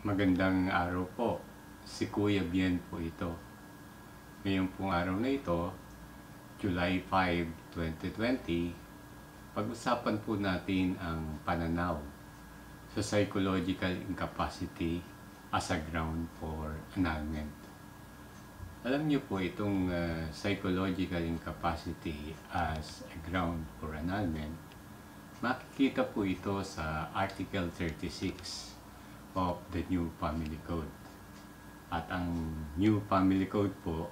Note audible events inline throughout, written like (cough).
Magandang araw po. Si Kuya Bien po ito. Ngayong pong araw na ito, July 5, 2020, pag-usapan po natin ang pananaw sa psychological incapacity as a ground for annulment. Alam niyo po itong uh, psychological incapacity as a ground for annulment, makikita po ito sa Article 36 of the New Family Code. At ang New Family Code po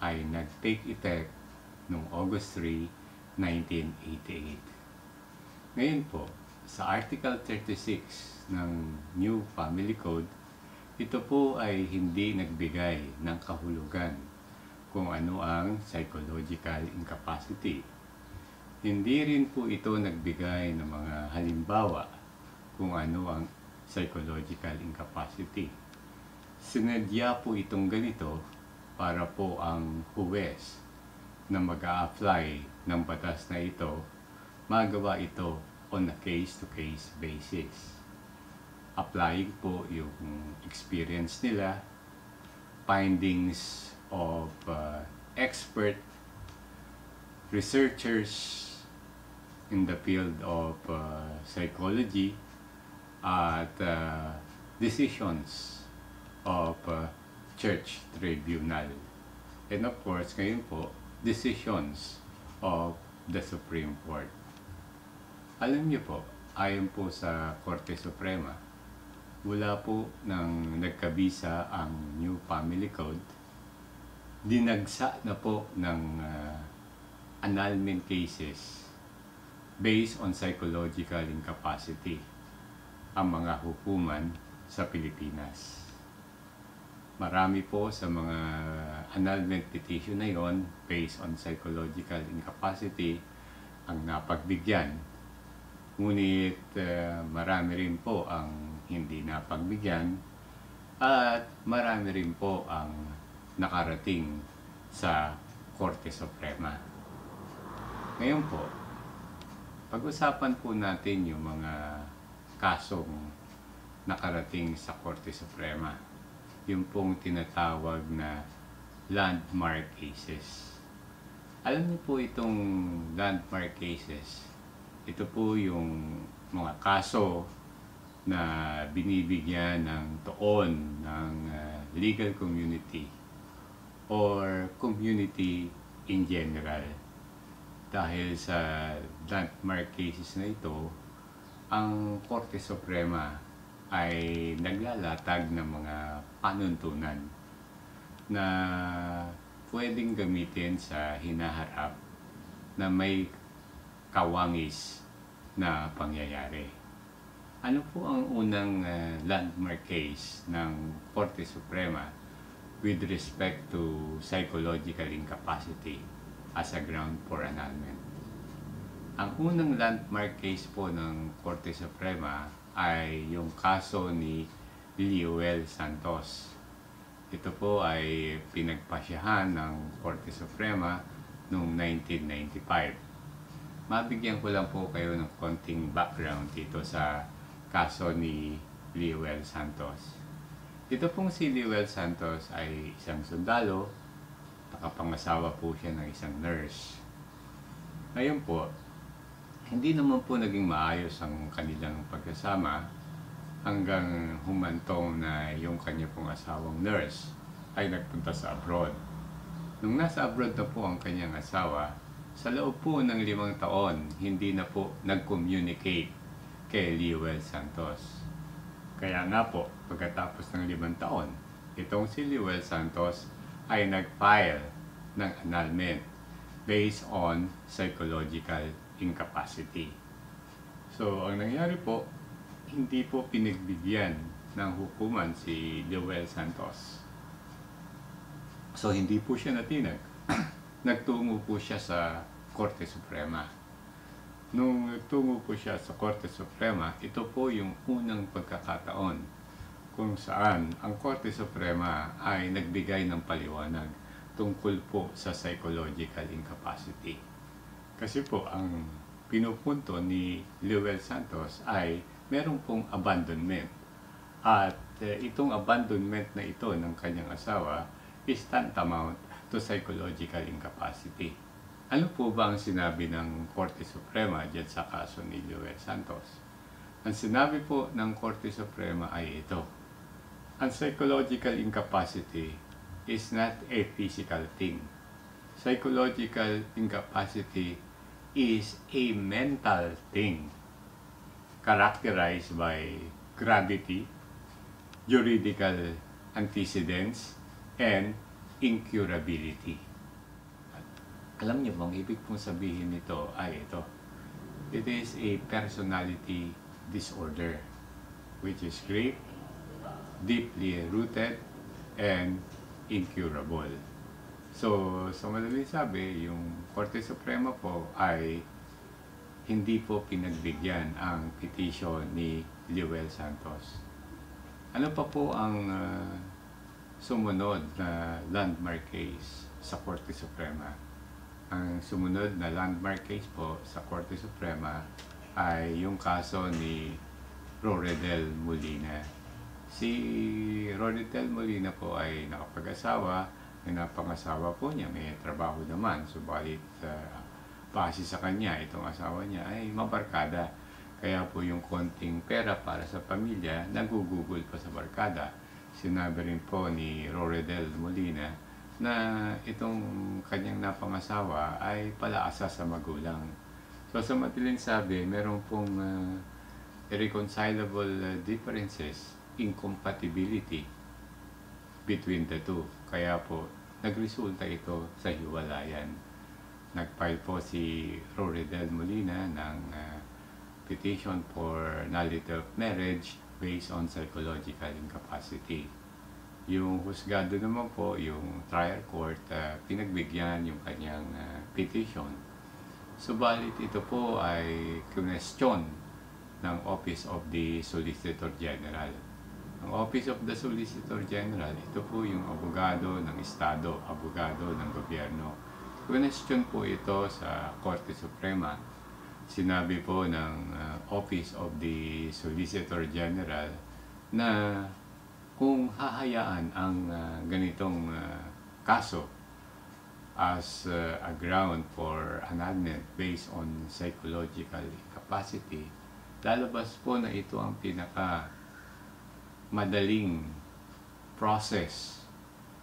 ay nag-take effect noong August 3, 1988. Ngayon po, sa Article 36 ng New Family Code, ito po ay hindi nagbigay ng kahulugan kung ano ang psychological incapacity. Hindi rin po ito nagbigay ng mga halimbawa kung ano ang psychological incapacity. Sinadya po itong ganito para po ang huwes na mag apply ng batas na ito, magawa ito on a case-to-case -case basis applying po yung experience nila, findings of uh, expert researchers in the field of uh, psychology at uh, decisions of uh, church tribunal. And of course, ngayon po, decisions of the Supreme Court. Alam niyo po, ayon po sa Korte Suprema, mula po nang nagkabisa ang New Family Code, dinagsa na po ng uh, annulment cases based on psychological incapacity ang mga hukuman sa Pilipinas. Marami po sa mga annulment petition na yon based on psychological incapacity ang napagbigyan Ngunit uh, marami rin po ang hindi napagbigyan at marami rin po ang nakarating sa Korte Suprema. Ngayon po, pag-usapan po natin yung mga kasong nakarating sa Korte Suprema. Yung pong tinatawag na landmark cases. Alam niyo po itong landmark cases, ito po yung mga kaso na binibigyan ng toon ng uh, legal community or community in general. Dahil sa landmark cases na ito, ang Korte Suprema ay naglalatag ng mga panuntunan na pwedeng gamitin sa hinaharap na may kawangis na pangyayari. Ano po ang unang uh, landmark case ng Korte Suprema with respect to psychological incapacity as a ground for annulment? Ang unang landmark case po ng Korte Suprema ay yung kaso ni Lioel Santos. Ito po ay pinagpasyahan ng Korte Suprema noong 1995 mabigyan ko lang po kayo ng konting background dito sa kaso ni Liwel Santos. Ito pong si Liwel Santos ay isang sundalo, nakapangasawa po siya ng isang nurse. Ngayon po, hindi naman po naging maayos ang kanilang pagkasama hanggang humantong na yung kanya pong asawang nurse ay nagpunta sa abroad. Nung nasa abroad na po ang kanyang asawa, sa loob po ng limang taon, hindi na po nag-communicate kay Liwel Santos. Kaya nga po, pagkatapos ng limang taon, itong si Liwel Santos ay nag-file ng annulment based on psychological incapacity. So, ang nangyari po, hindi po pinagbigyan ng hukuman si Liwel Santos. So, hindi po siya natinag (clears throat) nagtungo po siya sa Korte Suprema. Nung nagtungo po siya sa Korte Suprema, ito po yung unang pagkakataon kung saan ang Korte Suprema ay nagbigay ng paliwanag tungkol po sa psychological incapacity. Kasi po ang pinupunto ni Lewel Santos ay meron pong abandonment at uh, itong abandonment na ito ng kanyang asawa is tantamount to psychological incapacity. Ano po ba ang sinabi ng Korte Suprema dyan sa kaso ni Joel Santos? Ang sinabi po ng Korte Suprema ay ito. Ang psychological incapacity is not a physical thing. Psychological incapacity is a mental thing characterized by gravity, juridical antecedents, and incurability. Alam niyo bang ibig pong sabihin nito ay ito. It is a personality disorder which is grave, deeply rooted, and incurable. So, sa madaling sabi, yung Korte Suprema po ay hindi po pinagbigyan ang petition ni Lewel Santos. Ano pa po ang uh, sumunod na landmark case sa Korte Suprema. Ang sumunod na landmark case po sa Korte Suprema ay yung kaso ni Roredel Molina. Si Roredel Molina po ay nakapag-asawa, may napangasawa po niya, may trabaho naman, subalit uh, base sa kanya, itong asawa niya ay mabarkada. Kaya po yung konting pera para sa pamilya, nagugugol pa sa barkada sinabi rin po ni Roredel Molina na itong kanyang napangasawa ay palaasa sa magulang. So sa matiling sabi, meron pong uh, irreconcilable uh, differences, incompatibility between the two. Kaya po, nagresulta ito sa hiwalayan. Nagfile po si Roredel Molina ng uh, petition for nullity of marriage based on psychological incapacity. Yung husgado naman po, yung trial court, uh, pinagbigyan yung kanyang uh, petition. Subalit ito po ay question ng Office of the Solicitor General. Ang Office of the Solicitor General, ito po yung abogado ng Estado, abogado ng gobyerno. Question po ito sa Korte Suprema sinabi po ng uh, Office of the Solicitor General na kung hahayaan ang uh, ganitong uh, kaso as uh, a ground for annulment based on psychological incapacity, lalabas po na ito ang pinaka madaling process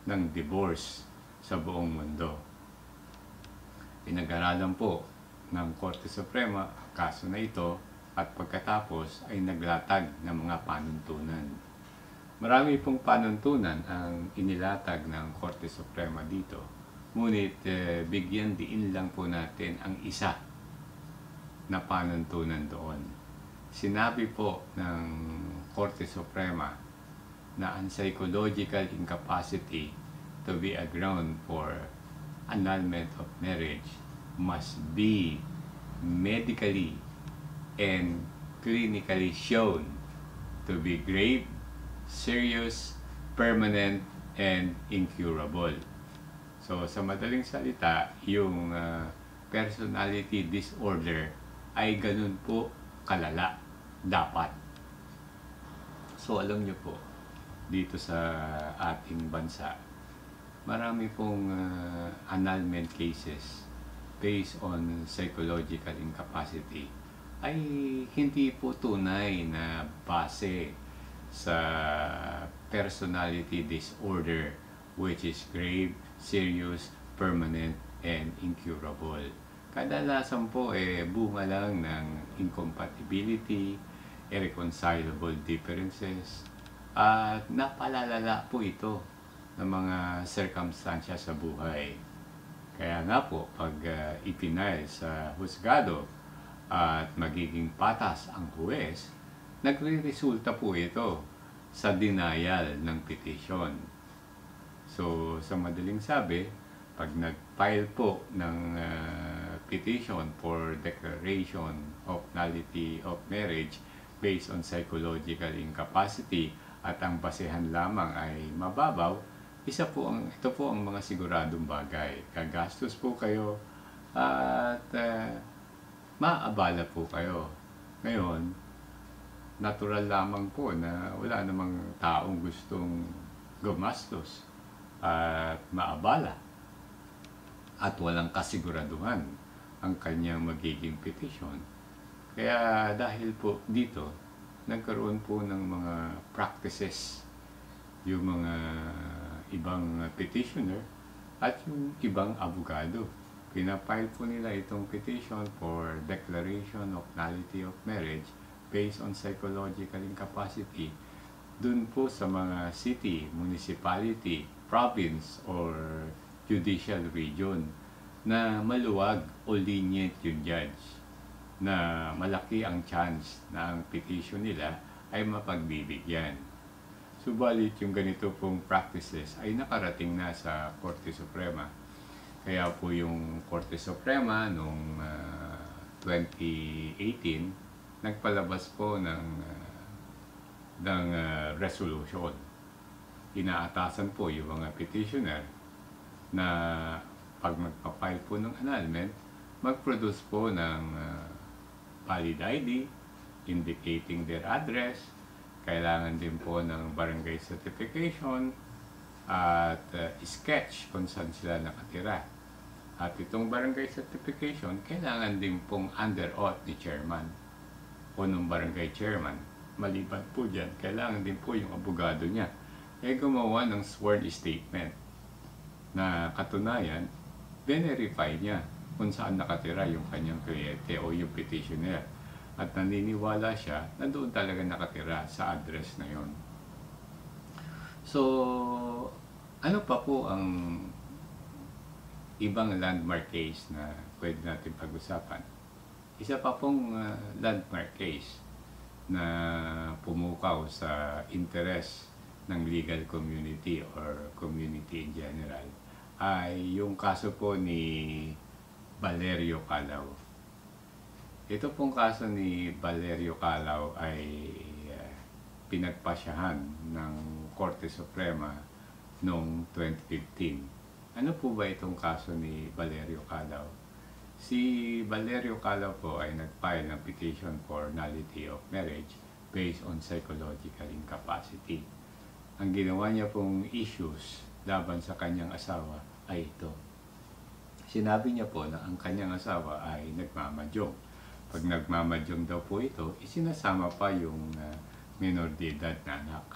ng divorce sa buong mundo. Pinag-aralan po ng Korte Suprema ang kaso na ito at pagkatapos ay naglatag ng mga panuntunan. Marami pong panuntunan ang inilatag ng Korte Suprema dito. Ngunit eh, bigyan diin lang po natin ang isa na panuntunan doon. Sinabi po ng Korte Suprema na ang psychological incapacity to be a ground for annulment of marriage must be medically and clinically shown to be grave, serious, permanent, and incurable. So, sa madaling salita, yung uh, personality disorder ay ganun po kalala. Dapat. So, alam nyo po, dito sa ating bansa, marami pong uh, annulment cases based on psychological incapacity ay hindi po tunay na base sa personality disorder which is grave, serious, permanent, and incurable. Kadalasan po eh bunga lang ng incompatibility, irreconcilable differences, at napalalala po ito ng mga circumstansya sa buhay. Kaya nga po, pag uh, ipinay sa husgado at magiging patas ang huwes, nagre-resulta po ito sa denial ng petition. So, sa madaling sabi, pag nag-file po ng uh, petition for declaration of nullity of marriage based on psychological incapacity at ang basehan lamang ay mababaw, isa po ang ito po ang mga siguradong bagay. Kagastos po kayo at uh, maabala po kayo. Ngayon, natural lamang po na wala namang taong gustong gumastos at maabala at walang kasiguraduhan ang kanyang magiging petition. Kaya dahil po dito, nagkaroon po ng mga practices yung mga ibang petitioner at yung ibang abogado. Pinapile po nila itong petition for declaration of nullity of marriage based on psychological incapacity dun po sa mga city, municipality, province, or judicial region na maluwag o lenient yung judge na malaki ang chance na ang petition nila ay mapagbibigyan. Subalit yung ganito pong practices ay nakarating na sa Korte Suprema. Kaya po yung Korte Suprema noong uh, 2018 nagpalabas po ng uh, ng uh, resolution. Inaatasan po yung mga petitioner na pag magpa-file po ng annulment, mag-produce po ng uh, valid ID indicating their address, kailangan din po ng barangay certification at uh, sketch kung saan sila nakatira. At itong barangay certification, kailangan din pong under oath ni chairman o ng barangay chairman. Maliban po dyan, kailangan din po yung abogado niya eh gumawa ng sworn statement na katunayan, verify niya kung saan nakatira yung kanyang kliyente o yung petitioner. At naniniwala siya na doon talaga nakatira sa address na yon. So, ano pa po ang ibang landmark case na pwede natin pag-usapan. Isa pa pong uh, landmark case na pumukaw sa interest ng legal community or community in general ay yung kaso po ni Valerio Calao. Ito pong kaso ni Valerio Calao ay uh, pinagpasyahan ng Korte Suprema noong 2015 ano po ba itong kaso ni Valerio Calao? Si Valerio Calao po ay nag-file ng petition for nullity of marriage based on psychological incapacity. Ang ginawa niya pong issues laban sa kanyang asawa ay ito. Sinabi niya po na ang kanyang asawa ay nagmamadyong. Pag nagmamadyong daw po ito, isinasama pa yung uh, minor de edad na anak.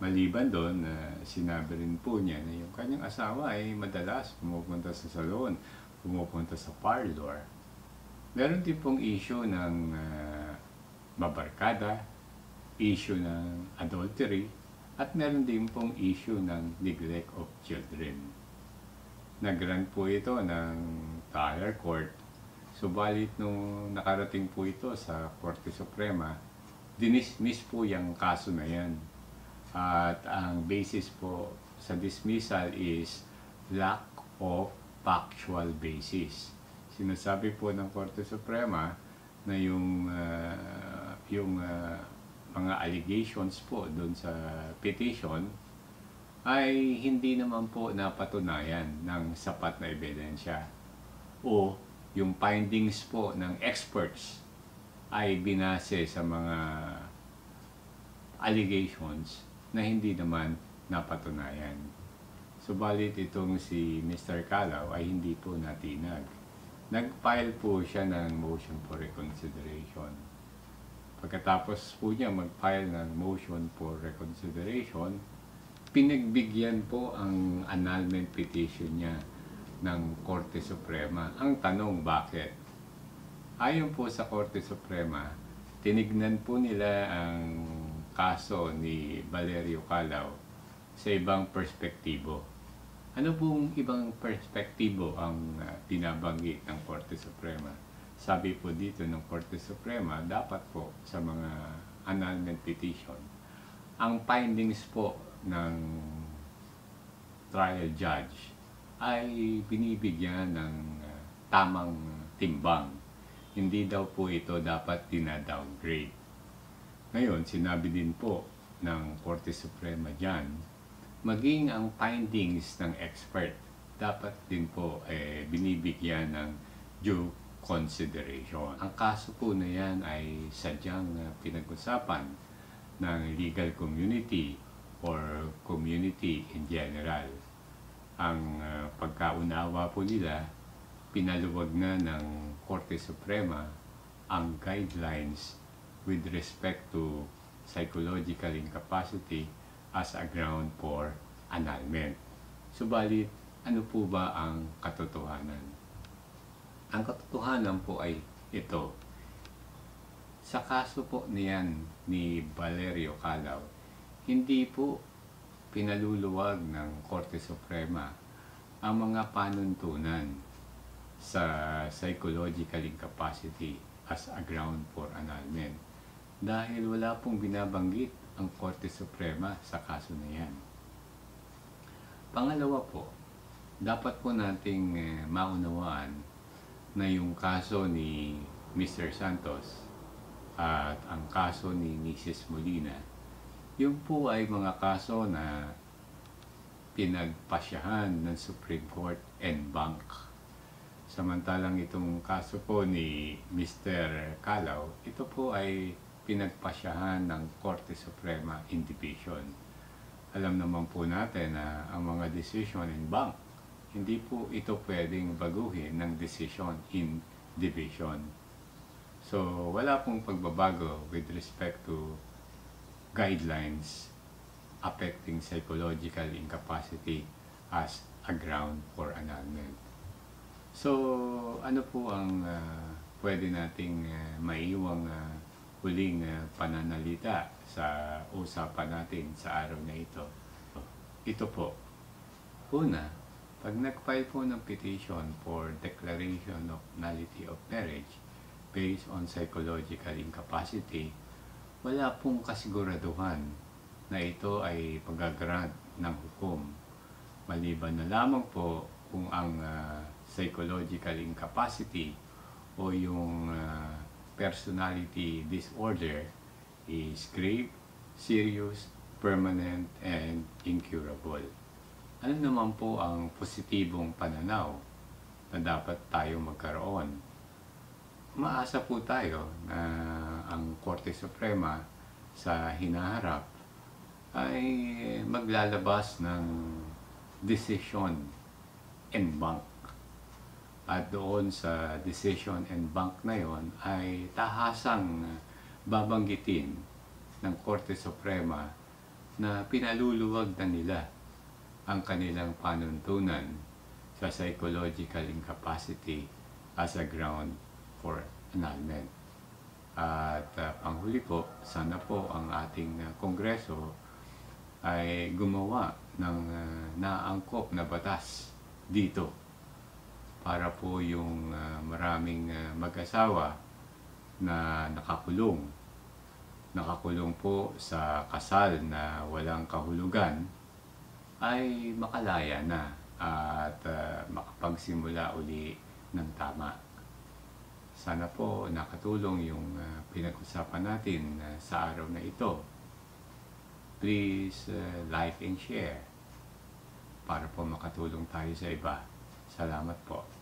Maliban doon, uh, sinabi rin po niya na yung kanyang asawa ay madalas pumupunta sa salon, pumupunta sa parlor. Meron din pong issue ng uh, mabarkada, issue ng adultery, at meron din pong issue ng neglect of children. Nagrun po ito ng trial court. Subalit nung nakarating po ito sa Korte Suprema, dinismiss po yung kaso na yan at ang basis po sa dismissal is lack of factual basis. Sinasabi po ng Korte Suprema na yung uh, yung uh, mga allegations po doon sa petition ay hindi naman po napatunayan ng sapat na ebidensya o yung findings po ng experts ay binase sa mga allegations na hindi naman napatunayan. Subalit itong si Mr. Calao ay hindi po natinag. Nag-file po siya ng motion for reconsideration. Pagkatapos po niya mag-file ng motion for reconsideration, pinagbigyan po ang annulment petition niya ng Korte Suprema. Ang tanong, bakit? Ayon po sa Korte Suprema, tinignan po nila ang kaso ni Valerio Calao sa ibang perspektibo. Ano pong ibang perspektibo ang uh, binabanggit ng Korte Suprema? Sabi po dito ng Korte Suprema, dapat po sa mga annulment petition, ang findings po ng trial judge ay binibigyan ng uh, tamang timbang. Hindi daw po ito dapat dina-downgrade. Ngayon, sinabi din po ng Korte Suprema dyan, maging ang findings ng expert dapat din po eh, binibigyan ng due consideration. Ang kaso po na yan ay sadyang uh, pinag-usapan ng legal community or community in general. Ang uh, pagkaunawa po nila, pinaluwag na ng Korte Suprema ang guidelines with respect to psychological incapacity as a ground for annulment. Subalit, ano po ba ang katotohanan? Ang katotohanan po ay ito. Sa kaso po niyan ni Valerio Calao, hindi po pinaluluwag ng Korte Suprema ang mga panuntunan sa psychological incapacity as a ground for annulment dahil wala pong binabanggit ang Korte Suprema sa kaso na yan. Pangalawa po, dapat po nating eh, maunawaan na yung kaso ni Mr. Santos at ang kaso ni Mrs. Molina, yung po ay mga kaso na pinagpasyahan ng Supreme Court and Bank. Samantalang itong kaso po ni Mr. Calao, ito po ay pinagpasyahan ng Korte Suprema in Division. Alam naman po natin na ang mga decision in bank, hindi po ito pwedeng baguhin ng decision in division. So, wala pong pagbabago with respect to guidelines affecting psychological incapacity as a ground for annulment. So, ano po ang uh, pwede nating uh, maiwang uh, huling uh, pananalita sa usapan natin sa araw na ito? Ito po. Una, pag nag-file po ng petition for declaration of nullity of marriage based on psychological incapacity, wala pong kasiguraduhan na ito ay pagagrant ng hukom. Maliban na lamang po kung ang uh, psychological incapacity o yung uh, personality disorder is grave, serious, permanent, and incurable. Ano naman po ang positibong pananaw na dapat tayo magkaroon? Maasa po tayo na ang Korte Suprema sa hinaharap ay maglalabas ng decision en bank. At doon sa decision en bank na yon ay tahasang babanggitin ng Korte Suprema na pinaluluwag na nila ang kanilang panuntunan sa psychological incapacity as a ground for annulment. At uh, panghuli po, sana po ang ating uh, Kongreso ay gumawa ng uh, naangkop na batas dito para po yung uh, maraming uh, mag-asawa na nakakulong nakakulong po sa kasal na walang kahulugan ay makalaya na at uh, makapagsimula uli ng tama. Sana po nakatulong yung uh, pinag-usapan natin uh, sa araw na ito please uh, like and share para po makatulong tayo sa iba. Salamat po.